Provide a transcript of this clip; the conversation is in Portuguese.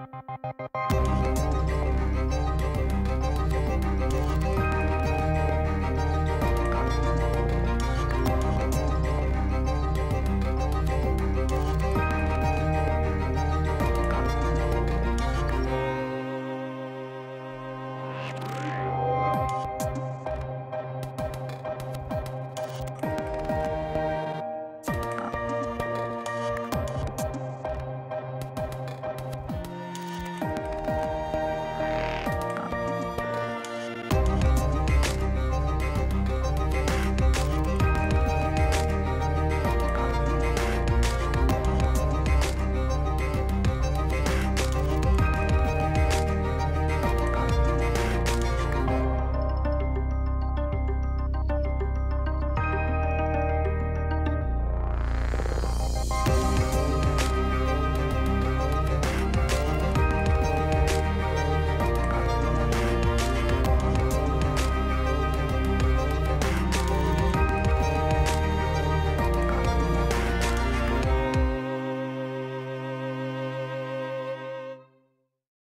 Música